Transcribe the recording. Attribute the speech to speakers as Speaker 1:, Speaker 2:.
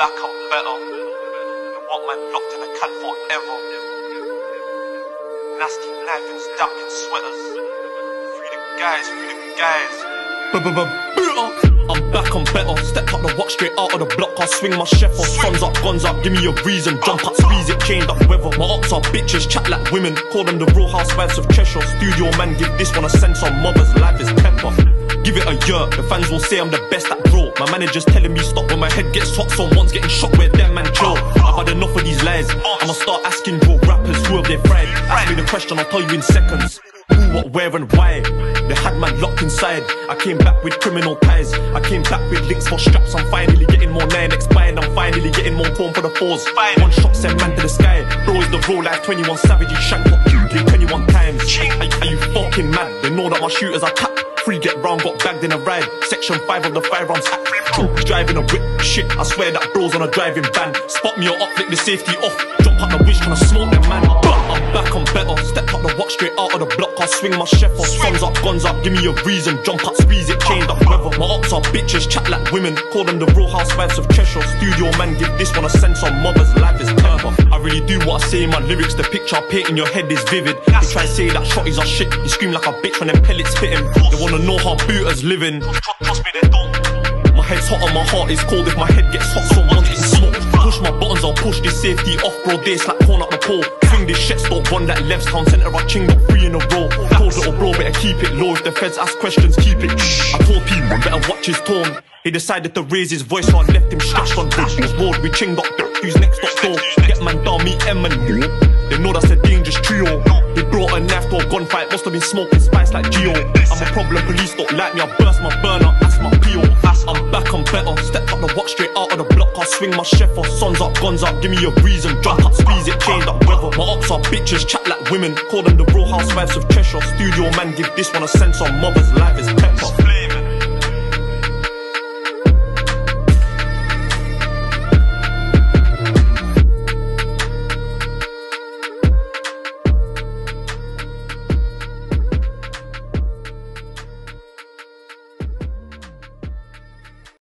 Speaker 1: back, I'm better. They want man locked in a can forever. Nasty and stabbing sweaters. Free the guys, free the guys.
Speaker 2: Uh, I'm back, I'm better. Step up the walk straight out of the block. I swing my chef on sons up, guns up. Give me a reason. Jump up, squeeze it, chained up weather. My ops are bitches, chat like women. Call them the real housewives of Cheshire. Studio man, give this one a sense on mothers. Life is pepper. Give it a year, the fans will say I'm the best at draw. My manager's telling me stop when my head gets hot. Someone's getting shot where them man Joe. I've had enough of these lies. I'ma start asking raw rappers who have they fried. Ask me the question, I'll tell you in seconds. Who, what, where, and why? They had man locked inside. I came back with criminal ties. I came back with links for straps. I'm finally getting more 9x buying. I'm finally getting more corn for the fours. One shot sent man to the sky. Bro is the roll like 21 Savage. He shanked up 21 times. Are, are you fucking mad? They know that my shooters are tapped. Free get round, got bagged in a ride. Section 5 of the firearms. Driving a whip, shit. I swear that bro's on a driving ban. Spot me or up, flick the safety off. Jump out the wish, tryna smoke them man. I'm back, I'm better. Step up the walk straight out of the block. Swing my chef on. Sons up, guns up. Give me a reason. Jump up, squeeze it, chained up weather. My ops are bitches, chat like women. Call them the real housewives of Cheshire. Studio man, give this one a sense on mothers. Life is pepper. I really do what I say in my lyrics. The picture I paint in your head is vivid. They try to say that shotties are shit. You scream like a bitch when them pellets hit him. They wanna know how booters living.
Speaker 1: Trust me, they don't.
Speaker 2: My head's hot and my heart is cold. If my head gets hot, someone's getting smoked. Push my buttons, I'll push this safety off, bro. They slap corn up the pole. Swing this shit, stop one that left town center. I ching up three in a row. Keep it low. If the feds ask questions, keep it. I told people, better watch his tone. He decided to raise his voice, so I left him stretched on Bridgewater Road. We chinged up, who's next up door. Get man down, meet M and They know that's a dangerous trio. They brought a knife to a gunfight, must have been smoking spice like Geo. I'm a problem, police don't like me. I burst my burner, that's my PO. I'm back, I'm better. Step straight out of the block. I swing my chef on sons up, guns up. Give me a reason. Jump up, squeeze it, chained up weather. My ops are bitches, chat like women. Call them the real housewives of Cheshire. Studio man, give this one a sense on mothers. Life is pepper.